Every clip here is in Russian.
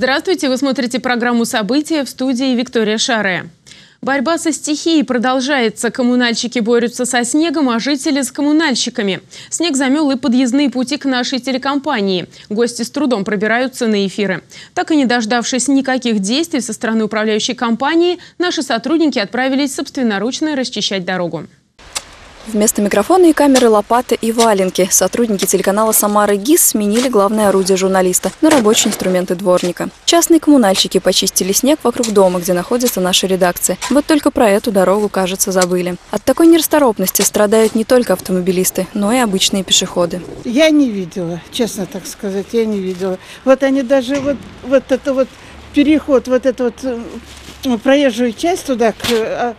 Здравствуйте, вы смотрите программу «События» в студии Виктория Шаре. Борьба со стихией продолжается. Коммунальщики борются со снегом, а жители с коммунальщиками. Снег замел и подъездные пути к нашей телекомпании. Гости с трудом пробираются на эфиры. Так и не дождавшись никаких действий со стороны управляющей компании, наши сотрудники отправились собственноручно расчищать дорогу. Вместо микрофона и камеры лопаты и валенки. Сотрудники телеканала «Самара ГИС» сменили главное орудие журналиста на рабочие инструменты дворника. Частные коммунальщики почистили снег вокруг дома, где находится наша редакция. Вот только про эту дорогу, кажется, забыли. От такой нерасторопности страдают не только автомобилисты, но и обычные пешеходы. Я не видела, честно так сказать, я не видела. Вот они даже вот, вот это вот переход, вот эту вот э, проезжую часть туда, к а,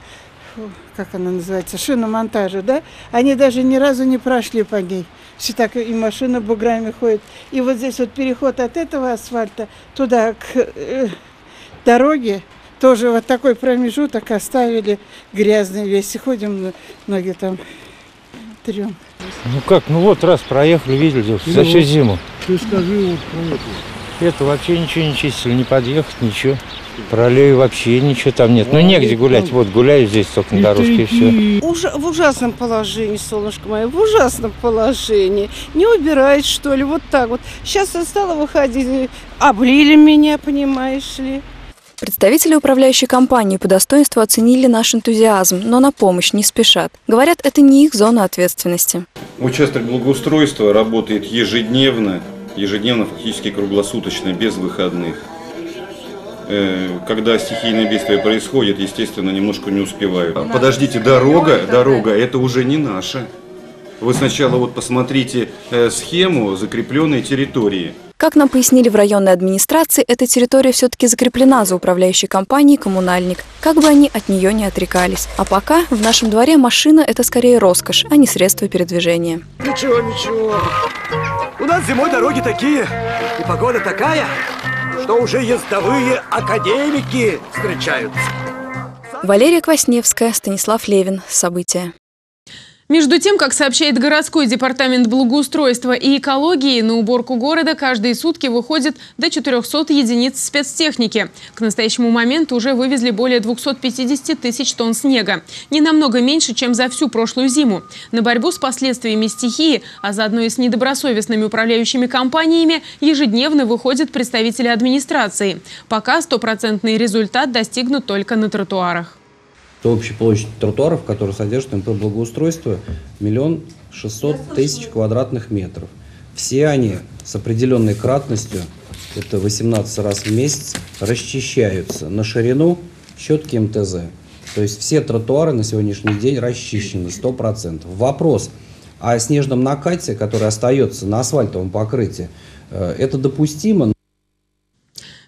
как она называется, шиномонтажа, да, они даже ни разу не прошли по ней. Все так и машина буграми ходит. И вот здесь вот переход от этого асфальта туда к э, дороге, тоже вот такой промежуток оставили грязный весь. И ходим, ноги там трем. Ну как, ну вот раз проехали, видели, за всю зиму. Ты скажи вот про это. Это вообще ничего не чистили, не подъехать, ничего. Про аллею вообще ничего там нет. Ну, негде гулять. Вот гуляю здесь только на дорожке и все. Уж, в ужасном положении, солнышко мое, в ужасном положении. Не убирает, что ли, вот так вот. Сейчас я стала выходить, облили меня, понимаешь ли. Представители управляющей компании по достоинству оценили наш энтузиазм, но на помощь не спешат. Говорят, это не их зона ответственности. Участок благоустройства работает ежедневно, ежедневно, фактически круглосуточно, без выходных. Э, когда стихийное бедствие происходит, естественно, немножко не успеваю. Подождите, дорога, дорога, это уже не наша. Вы сначала вот посмотрите э, схему закрепленной территории. Как нам пояснили в районной администрации, эта территория все-таки закреплена за управляющей компанией «Коммунальник», как бы они от нее не отрекались. А пока в нашем дворе машина – это скорее роскошь, а не средство передвижения. Ничего, ничего. У нас зимой дороги такие, и погода такая, что уже ездовые академики встречаются. Валерия Квасневская, Станислав Левин. События. Между тем, как сообщает городской департамент благоустройства и экологии, на уборку города каждые сутки выходит до 400 единиц спецтехники. К настоящему моменту уже вывезли более 250 тысяч тонн снега. Не намного меньше, чем за всю прошлую зиму. На борьбу с последствиями стихии, а заодно и с недобросовестными управляющими компаниями, ежедневно выходят представители администрации. Пока стопроцентный результат достигнут только на тротуарах то общая площадь тротуаров, которые содержат МП благоустройства, миллион шестьсот тысяч квадратных метров. Все они с определенной кратностью, это 18 раз в месяц, расчищаются на ширину щетки МТЗ. То есть все тротуары на сегодняшний день расчищены 100%. Вопрос о снежном накате, который остается на асфальтовом покрытии, э, это допустимо.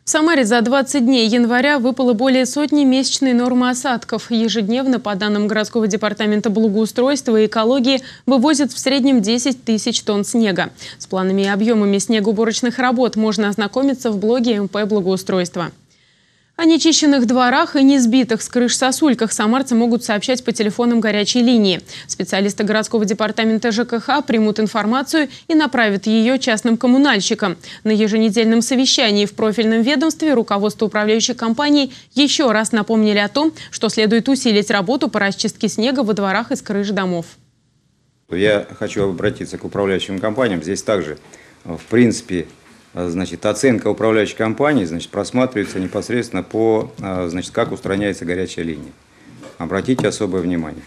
В Самаре за 20 дней января выпало более сотни месячной нормы осадков. Ежедневно, по данным городского департамента благоустройства и экологии, вывозят в среднем 10 тысяч тонн снега. С планами и объемами снегоуборочных работ можно ознакомиться в блоге МП «Благоустройство». О нечищенных дворах и несбитых с крыш сосульках самарцы могут сообщать по телефонам горячей линии. Специалисты городского департамента ЖКХ примут информацию и направят ее частным коммунальщикам. На еженедельном совещании в профильном ведомстве руководство управляющей компаний еще раз напомнили о том, что следует усилить работу по расчистке снега во дворах и с крыш домов. Я хочу обратиться к управляющим компаниям. Здесь также, в принципе, значит, оценка управляющей компании значит, просматривается непосредственно по, а, значит, как устраняется горячая линия. Обратите особое внимание.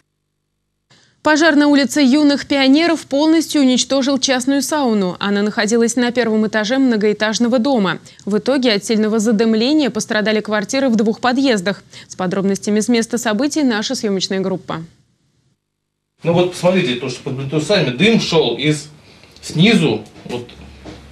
Пожар на улице юных пионеров полностью уничтожил частную сауну. Она находилась на первом этаже многоэтажного дома. В итоге от сильного задымления пострадали квартиры в двух подъездах. С подробностями с места событий наша съемочная группа. Ну вот посмотрите, то, что под плинтусами дым шел из снизу, вот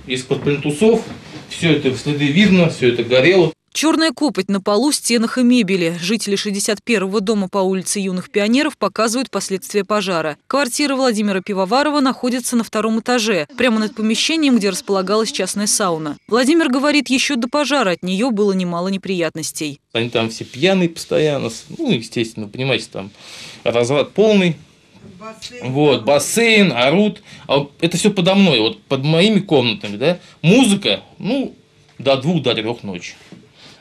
из-под плинтусов. Все это следы видно, все это горело. Черная копоть на полу, стенах и мебели. Жители 61-го дома по улице Юных Пионеров показывают последствия пожара. Квартира Владимира Пивоварова находится на втором этаже, прямо над помещением, где располагалась частная сауна. Владимир говорит, еще до пожара от нее было немало неприятностей. Они там все пьяные постоянно, ну, естественно, понимаете, там разврат полный, Вот, бассейн, орут. А это все подо мной, вот под моими комнатами, да. Музыка, ну, до двух, до трех ночи.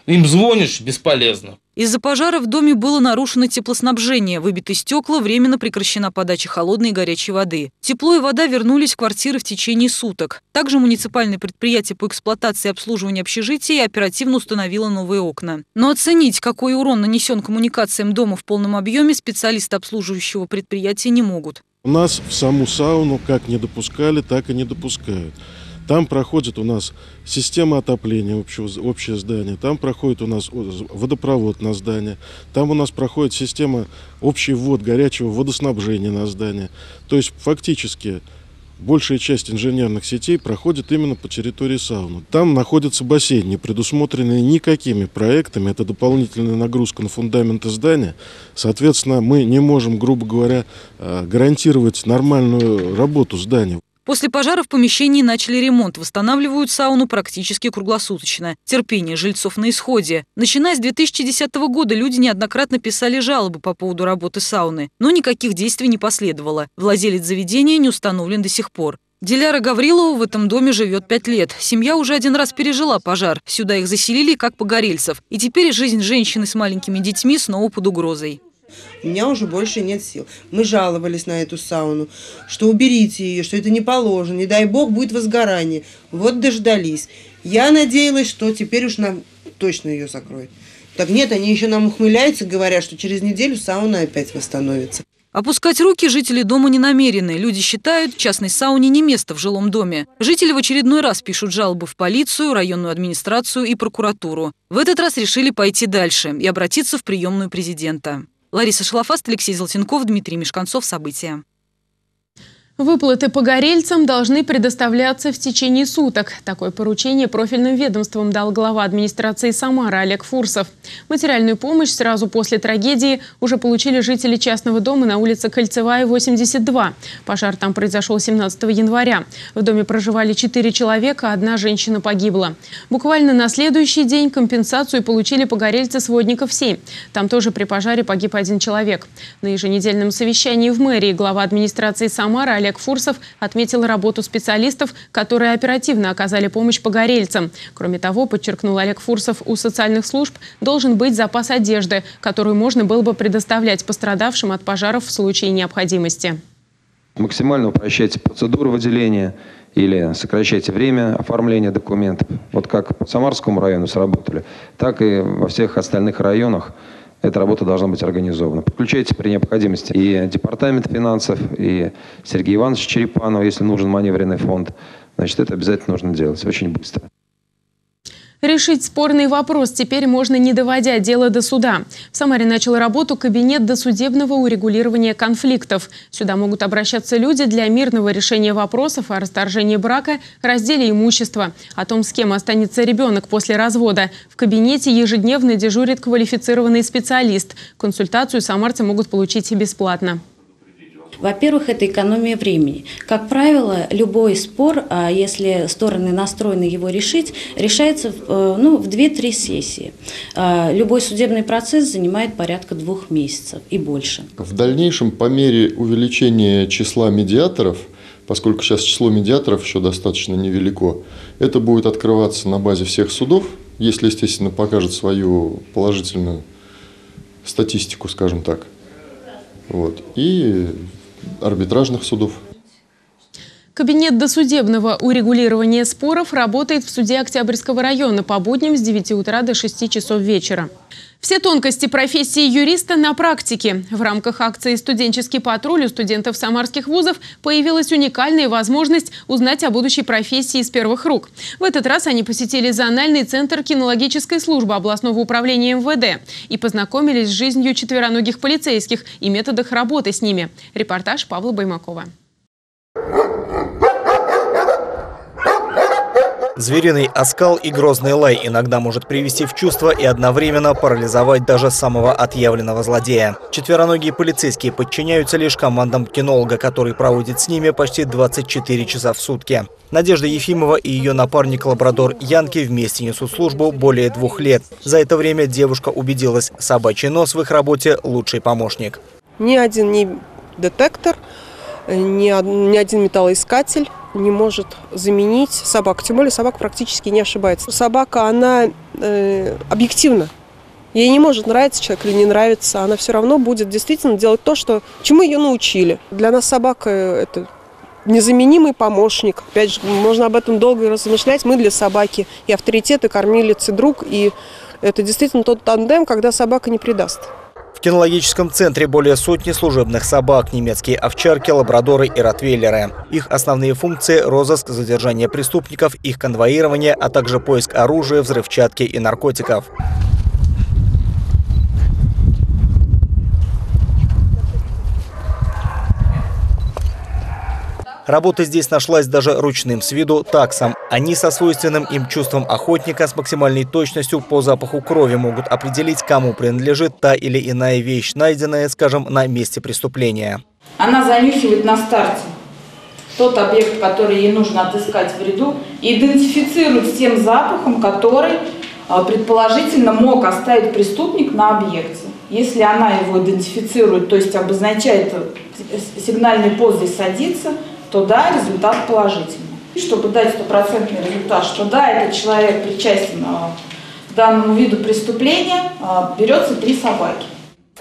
Им звонишь – бесполезно. Из-за пожара в доме было нарушено теплоснабжение, выбиты стекла, временно прекращена подача холодной и горячей воды. Тепло и вода вернулись в квартиры в течение суток. Также муниципальное предприятие по эксплуатации и обслуживанию общежития оперативно установило новые окна. Но оценить, какой урон нанесен коммуникациям дома в полном объеме, специалисты обслуживающего предприятия не могут. У нас в саму сауну как не допускали, так и не допускают. Там проходит у нас система отопления общего, общее здание, там проходит у нас водопровод на здание, там у нас проходит система общий ввод горячего водоснабжения на здание. То есть фактически большая часть инженерных сетей проходит именно по территории сауны. Там находится бассейн, не предусмотренный никакими проектами. Это дополнительная нагрузка на фундаменты здания. Соответственно, мы не можем, грубо говоря, э, гарантировать нормальную работу здания. После пожара в помещении начали ремонт, восстанавливают сауну практически круглосуточно. Терпение жильцов на исходе. Начиная с 2010 года люди неоднократно писали жалобы по поводу работы сауны, но никаких действий не последовало. Владелец заведения не установлен до сих пор. Диляра Гаврилова в этом доме живет пять лет. Семья уже один раз пережила пожар. Сюда их заселили как погорельцев. И теперь жизнь женщины с маленькими детьми снова под угрозой. У меня уже больше нет сил. Мы жаловались на эту сауну, что уберите ее, что это не положено, не дай бог будет возгорание. Вот дождались. Я надеялась, что теперь уж нам точно ее закроют. Так нет, они еще нам ухмыляются, говорят, что через неделю сауна опять восстановится. Опускать руки жители дома не намерены. Люди считают, частной сауне не место в жилом доме. Жители в очередной раз пишут жалобы в полицию, районную администрацию и прокуратуру. В этот раз решили пойти дальше и обратиться в приемную президента. Лариса Шалафаст, Алексей Золотенков, Дмитрий Мешканцов. События. Выплаты погорельцам должны предоставляться в течение суток. Такое поручение профильным ведомствам дал глава администрации Самара Олег Фурсов. Материальную помощь сразу после трагедии уже получили жители частного дома на улице Кольцевая, 82. Пожар там произошел 17 января. В доме проживали 4 человека, одна женщина погибла. Буквально на следующий день компенсацию получили погорельцы сводников 7. Там тоже при пожаре погиб один человек. На еженедельном совещании в мэрии глава администрации Самара Олег Фурсов отметил работу специалистов, которые оперативно оказали помощь погорельцам. Кроме того, подчеркнул Олег Фурсов, у социальных служб должен быть запас одежды, которую можно было бы предоставлять пострадавшим от пожаров в случае необходимости. Максимально упрощайте процедуру выделения или сокращайте время оформления документов. Вот как по Самарскому району сработали, так и во всех остальных районах эта работа должна быть организована. Подключайте при необходимости и Департамент финансов, и Сергей Иванович Черепанов, если нужен маневренный фонд. Значит, это обязательно нужно делать очень быстро. Решить спорный вопрос теперь можно, не доводя дело до суда. В Самаре начал работу кабинет досудебного урегулирования конфликтов. Сюда могут обращаться люди для мирного решения вопросов о расторжении брака, разделе имущества, о том, с кем останется ребенок после развода. В кабинете ежедневно дежурит квалифицированный специалист. Консультацию самарцы могут получить бесплатно. Во-первых, это экономия времени. Как правило, любой спор, а если стороны настроены его решить, решается э, ну, в 2-3 сессии. А, любой судебный процесс занимает порядка двух месяцев и больше. В дальнейшем, по мере увеличения числа медиаторов, поскольку сейчас число медиаторов еще достаточно невелико, это будет открываться на базе всех судов, если, естественно, покажет свою положительную статистику, скажем так. Вот. И арбитражных судов. Кабинет досудебного урегулирования споров работает в суде Октябрьского района по будням с 9 утра до 6 часов вечера. Все тонкости профессии юриста на практике. В рамках акции «Студенческий патруль» у студентов самарских вузов появилась уникальная возможность узнать о будущей профессии из первых рук. В этот раз они посетили зональный центр кинологической службы областного управления МВД и познакомились с жизнью четвероногих полицейских и методах работы с ними. Репортаж Павла Баймакова. Звериный оскал и грозный лай иногда может привести в чувство и одновременно парализовать даже самого отъявленного злодея. Четвероногие полицейские подчиняются лишь командам кинолога, который проводит с ними почти 24 часа в сутки. Надежда Ефимова и ее напарник-лабрадор Янки вместе несут службу более двух лет. За это время девушка убедилась, собачий нос в их работе – лучший помощник. Ни один ни детектор, ни, ни один металлоискатель не может заменить собаку. Тем более собака практически не ошибается. Собака, она э, объективна. Ей не может нравиться человек или не нравится. Она все равно будет действительно делать то, что, чему ее научили. Для нас собака – это незаменимый помощник. Опять же, можно об этом долго размышлять. Мы для собаки и авторитет, и кормилец, и друг. И это действительно тот тандем, когда собака не предаст. Кинологическом центре более сотни служебных собак, немецкие овчарки, лабрадоры и ротвейлеры. Их основные функции – розыск, задержание преступников, их конвоирование, а также поиск оружия, взрывчатки и наркотиков. Работа здесь нашлась даже ручным с виду таксом. Они со свойственным им чувством охотника с максимальной точностью по запаху крови могут определить, кому принадлежит та или иная вещь, найденная, скажем, на месте преступления. Она занюхивает на старте тот объект, который ей нужно отыскать в ряду, и идентифицирует с тем запахом, который а, предположительно мог оставить преступник на объекте. Если она его идентифицирует, то есть обозначает э, сигнальный пост здесь садится, то да, результат положительный. Чтобы дать стопроцентный результат, что да, этот человек причастен а, к данному виду преступления, а, берется три собаки.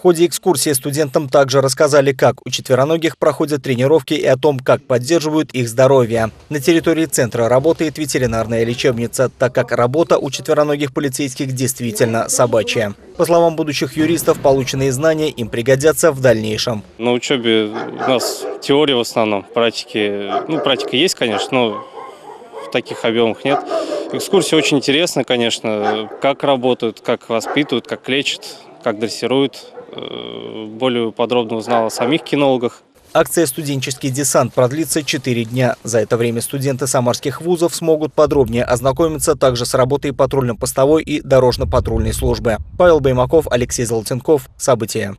Ходе экскурсии студентам также рассказали, как у четвероногих проходят тренировки и о том, как поддерживают их здоровье. На территории центра работает ветеринарная лечебница, так как работа у четвероногих полицейских действительно собачья. По словам будущих юристов, полученные знания им пригодятся в дальнейшем. На учебе у нас теория в основном, практики, ну практика есть, конечно, но в таких объемах нет. Экскурсия очень интересная, конечно, как работают, как воспитывают, как лечат, как дрессируют. Э, более подробно узнал о самих кинологах. Акция «Студенческий десант» продлится 4 дня. За это время студенты самарских вузов смогут подробнее ознакомиться также с работой патрульно-постовой и дорожно-патрульной службы. Павел Баймаков, Алексей Золотенков. События.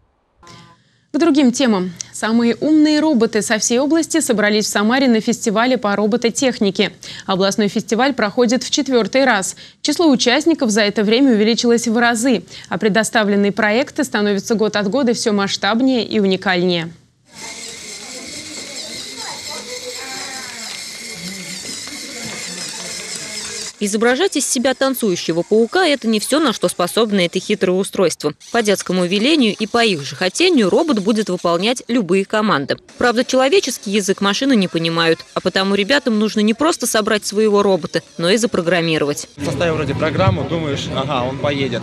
К другим темам. Самые умные роботы со всей области собрались в Самаре на фестивале по робототехнике. Областной фестиваль проходит в четвертый раз. Число участников за это время увеличилось в разы, а предоставленные проекты становятся год от года все масштабнее и уникальнее. Изображать из себя танцующего паука – это не все, на что способно это хитрое устройство. По детскому велению и по их же хотению робот будет выполнять любые команды. Правда, человеческий язык машины не понимают, а потому ребятам нужно не просто собрать своего робота, но и запрограммировать. Составив вроде программу, думаешь, ага, он поедет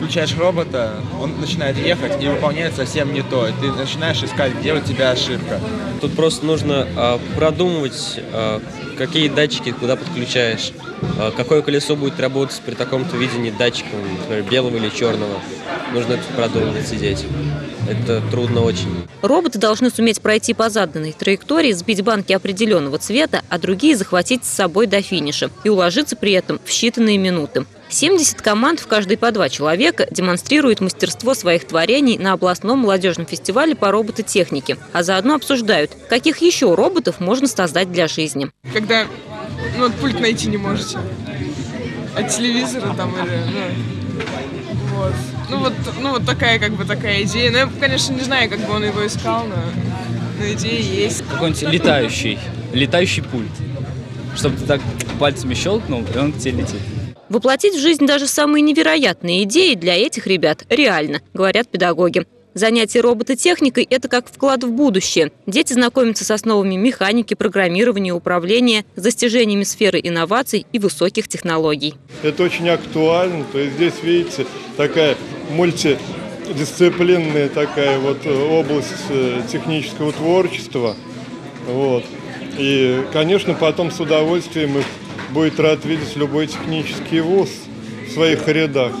включаешь робота, он начинает ехать и выполняет совсем не то. И ты начинаешь искать, где у тебя ошибка. Тут просто нужно а, продумывать, а, какие датчики куда подключаешь, а, какое колесо будет работать при таком-то видении датчика, например, белого или черного. Нужно это продумывать, сидеть. Это трудно очень. Роботы должны суметь пройти по заданной траектории, сбить банки определенного цвета, а другие захватить с собой до финиша и уложиться при этом в считанные минуты. 70 команд в каждой по два человека демонстрируют мастерство своих творений на областном молодежном фестивале по робототехнике, а заодно обсуждают, каких еще роботов можно создать для жизни. Когда ну, вот пульт найти не можете от телевизора там или... Ну, вот. Ну вот, ну вот такая как бы такая идея. Ну я, конечно, не знаю, как бы он его искал, но, но идея есть. Какой-нибудь летающий, летающий пульт. Чтобы ты так пальцами щелкнул, и он к тебе летит. Воплотить в жизнь даже самые невероятные идеи для этих ребят реально, говорят педагоги. Занятие робототехникой – это как вклад в будущее. Дети знакомятся с основами механики, программирования, управления, с достижениями сферы инноваций и высоких технологий. Это очень актуально. То есть здесь, видите, такая мультидисциплинная такая вот область э, технического творчества. Вот. И, конечно, потом с удовольствием их будет рад видеть любой технический вуз в своих рядах.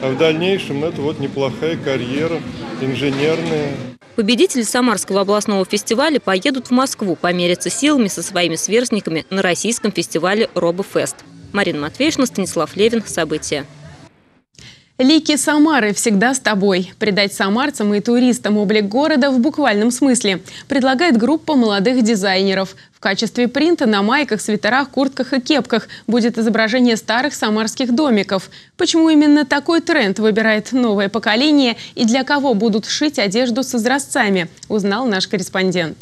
А в дальнейшем это вот неплохая карьера, инженерная. Победители Самарского областного фестиваля поедут в Москву помериться силами со своими сверстниками на российском фестивале «Робофест». Марина Матвеевна, Станислав Левин. События. Лики Самары всегда с тобой. Придать самарцам и туристам облик города в буквальном смысле предлагает группа молодых дизайнеров. В качестве принта на майках, свитерах, куртках и кепках будет изображение старых самарских домиков. Почему именно такой тренд выбирает новое поколение и для кого будут шить одежду с изразцами, узнал наш корреспондент.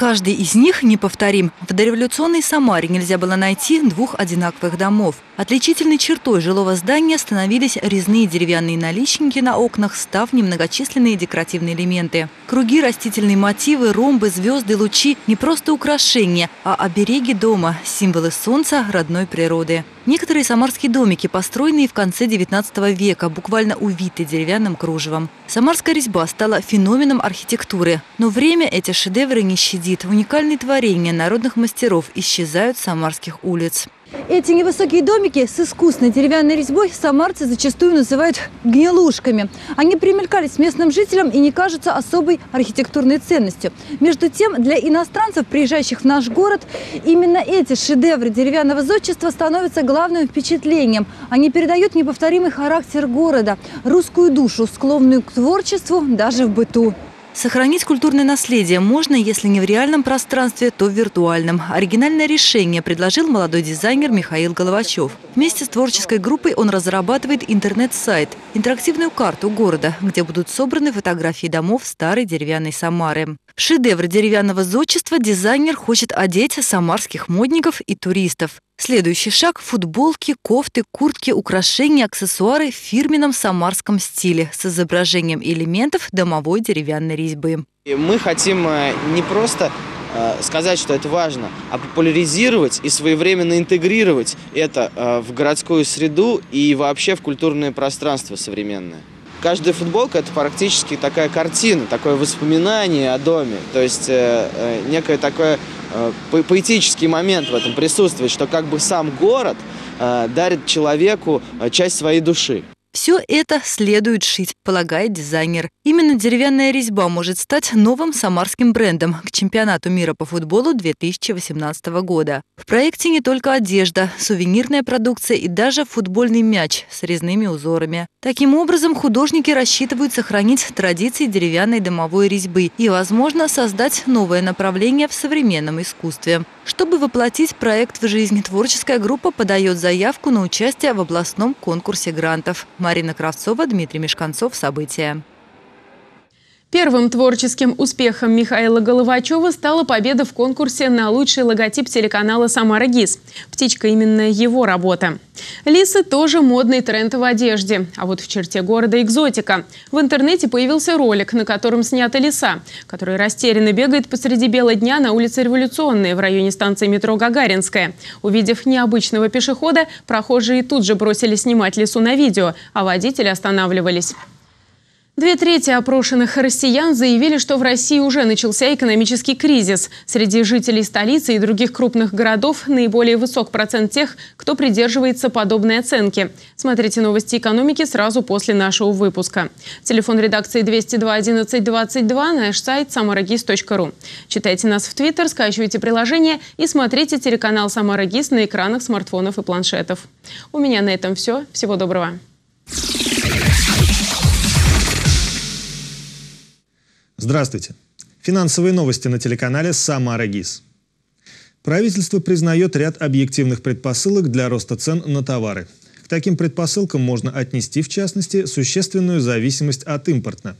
Каждый из них неповторим. В дореволюционной Самаре нельзя было найти двух одинаковых домов. Отличительной чертой жилого здания становились резные деревянные наличники на окнах, став немногочисленные декоративные элементы. Круги, растительные мотивы, ромбы, звезды, лучи – не просто украшения, а обереги дома, символы солнца, родной природы. Некоторые самарские домики, построенные в конце XIX века, буквально увиты деревянным кружевом. Самарская резьба стала феноменом архитектуры. Но время эти шедевры не щадит. Уникальные творения народных мастеров исчезают с самарских улиц. Эти невысокие домики с искусной деревянной резьбой самарцы зачастую называют гнилушками. Они примелькались местным жителям и не кажутся особой архитектурной ценностью. Между тем, для иностранцев, приезжающих в наш город, именно эти шедевры деревянного зодчества становятся главным впечатлением. Они передают неповторимый характер города, русскую душу, склонную к творчеству даже в быту. Сохранить культурное наследие можно, если не в реальном пространстве, то в виртуальном. Оригинальное решение предложил молодой дизайнер Михаил Головачев. Вместе с творческой группой он разрабатывает интернет-сайт, интерактивную карту города, где будут собраны фотографии домов старой деревянной Самары. Шедевр деревянного зодчества дизайнер хочет одеть самарских модников и туристов. Следующий шаг – футболки, кофты, куртки, украшения, аксессуары в фирменном самарском стиле с изображением элементов домовой деревянной резьбы. Мы хотим э, не просто э, сказать, что это важно, а популяризировать и своевременно интегрировать это э, в городскую среду и вообще в культурное пространство современное. Каждая футболка – это практически такая картина, такое воспоминание о доме. То есть э, некое такое Э, поэтический момент в этом присутствует, что как бы сам город э, дарит человеку э, часть своей души. Все это следует шить, полагает дизайнер. Именно деревянная резьба может стать новым самарским брендом к чемпионату мира по футболу 2018 года. В проекте не только одежда, сувенирная продукция и даже футбольный мяч с резными узорами. Таким образом, художники рассчитывают сохранить традиции деревянной домовой резьбы и, возможно, создать новое направление в современном искусстве. Чтобы воплотить проект в жизнь, творческая группа подает заявку на участие в областном конкурсе грантов. Марина Кравцова, Дмитрий Мешканцов. События. Первым творческим успехом Михаила Головачева стала победа в конкурсе на лучший логотип телеканала «Самара ГИС». «Птичка» – именно его работа. Лисы – тоже модный тренд в одежде. А вот в черте города – экзотика. В интернете появился ролик, на котором снята лиса, которая растерянно бегает посреди бела дня на улице Революционной в районе станции метро Гагаринская. Увидев необычного пешехода, прохожие тут же бросили снимать лису на видео, а водители останавливались. Две трети опрошенных россиян заявили, что в России уже начался экономический кризис. Среди жителей столицы и других крупных городов наиболее высок процент тех, кто придерживается подобной оценки. Смотрите новости экономики сразу после нашего выпуска. Телефон редакции 202 11 22, наш сайт samaragis.ru. Читайте нас в Твиттер, скачивайте приложение и смотрите телеканал «Самарагис» на экранах смартфонов и планшетов. У меня на этом все. Всего доброго. Здравствуйте. Финансовые новости на телеканале «Самара ГИС». Правительство признает ряд объективных предпосылок для роста цен на товары. К таким предпосылкам можно отнести, в частности, существенную зависимость от импорта.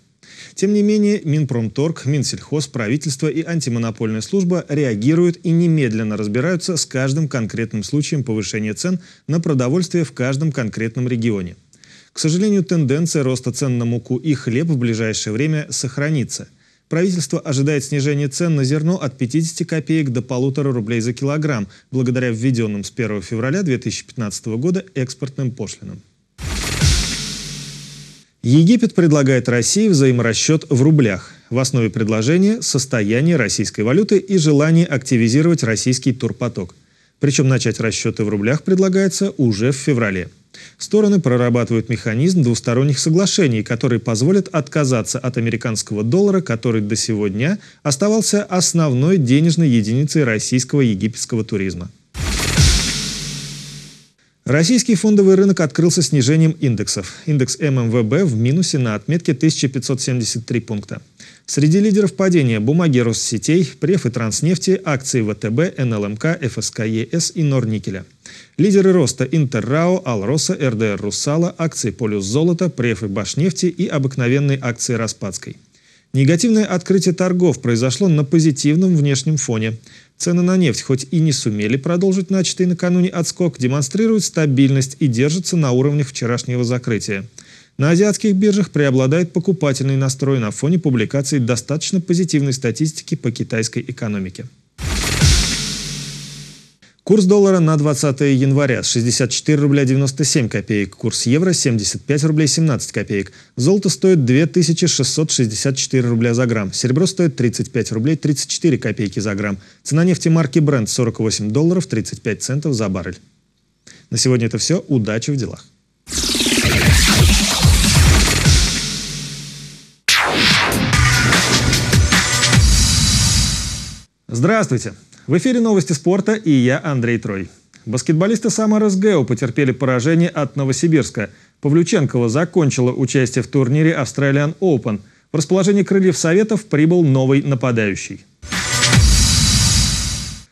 Тем не менее, Минпромторг, Минсельхоз, правительство и антимонопольная служба реагируют и немедленно разбираются с каждым конкретным случаем повышения цен на продовольствие в каждом конкретном регионе – к сожалению, тенденция роста цен на муку и хлеб в ближайшее время сохранится. Правительство ожидает снижения цен на зерно от 50 копеек до полутора рублей за килограмм, благодаря введенным с 1 февраля 2015 года экспортным пошлинам. Египет предлагает России взаиморасчет в рублях. В основе предложения – состояние российской валюты и желание активизировать российский турпоток. Причем начать расчеты в рублях предлагается уже в феврале. Стороны прорабатывают механизм двусторонних соглашений, который позволит отказаться от американского доллара, который до сегодня оставался основной денежной единицей российского египетского туризма. Российский фондовый рынок открылся снижением индексов. Индекс ММВБ в минусе на отметке 1573 пункта. Среди лидеров падения – бумаги Россетей, Преф и Транснефти, акции ВТБ, НЛМК, ФСК ЕС и Норникеля. Лидеры роста – Интеррао, Алроса, РДР Русала, акции Полюс Золота, Преф и Башнефти и обыкновенные акции Распадской. Негативное открытие торгов произошло на позитивном внешнем фоне. Цены на нефть, хоть и не сумели продолжить начатый накануне отскок, демонстрируют стабильность и держатся на уровнях вчерашнего закрытия. На азиатских биржах преобладает покупательный настрой на фоне публикации достаточно позитивной статистики по китайской экономике. Курс доллара на 20 января 64 рубля 97 копеек, курс евро 75 рублей 17 копеек. Золото стоит 2664 рубля за грамм, серебро стоит 35 рублей 34 копейки за грамм. Цена нефти марки Brent 48 долларов 35 центов за баррель. На сегодня это все. Удачи в делах. Здравствуйте! В эфире новости спорта и я, Андрей Трой. Баскетболисты Самара СГУ потерпели поражение от Новосибирска. Павлюченкова закончила участие в турнире Australian Open. В расположении крыльев Советов прибыл новый нападающий.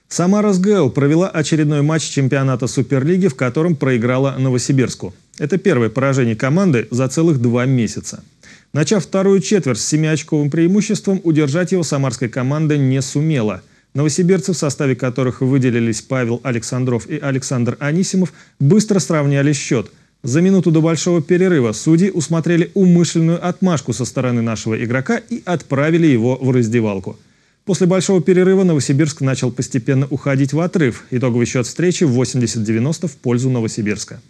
Самара СГУ провела очередной матч чемпионата Суперлиги, в котором проиграла Новосибирску. Это первое поражение команды за целых два месяца. Начав вторую четверть с семиочковым преимуществом, удержать его самарская команда не сумела – Новосибирцы, в составе которых выделились Павел Александров и Александр Анисимов, быстро сравняли счет. За минуту до большого перерыва судьи усмотрели умышленную отмашку со стороны нашего игрока и отправили его в раздевалку. После большого перерыва Новосибирск начал постепенно уходить в отрыв. Итоговый счет встречи 80-90 в пользу Новосибирска.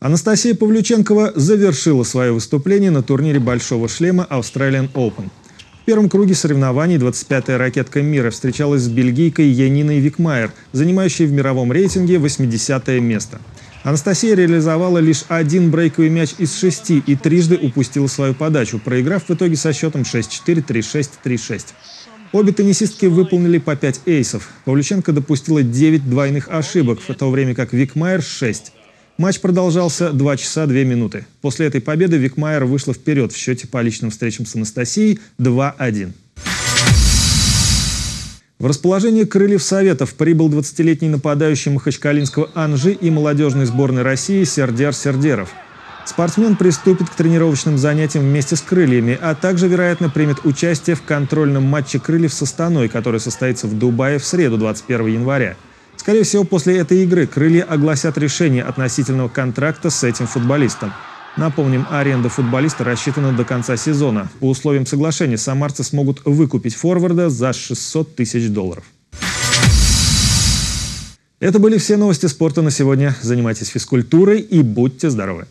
Анастасия Павлюченкова завершила свое выступление на турнире «Большого шлема» Australian Open – в первом круге соревнований 25-я ракетка мира встречалась с бельгийкой Яниной Викмайер, занимающей в мировом рейтинге 80 место. Анастасия реализовала лишь один брейковый мяч из шести и трижды упустила свою подачу, проиграв в итоге со счетом 6-4, 3-6, 3-6. Обе теннисистки выполнили по 5 эйсов. Павлюченко допустила 9 двойных ошибок, в то время как Викмайер – 6. Матч продолжался 2 часа 2 минуты. После этой победы Викмайер вышла вперед в счете по личным встречам с Анастасией 2-1. В расположение крыльев Советов прибыл 20-летний нападающий Махачкалинского Анжи и молодежной сборной России Сердер Сердеров. Спортсмен приступит к тренировочным занятиям вместе с крыльями, а также, вероятно, примет участие в контрольном матче крыльев со Станой, который состоится в Дубае в среду 21 января. Скорее всего, после этой игры крылья огласят решение относительного контракта с этим футболистом. Напомним, аренда футболиста рассчитана до конца сезона. По условиям соглашения самарцы смогут выкупить форварда за 600 тысяч долларов. Это были все новости спорта на сегодня. Занимайтесь физкультурой и будьте здоровы.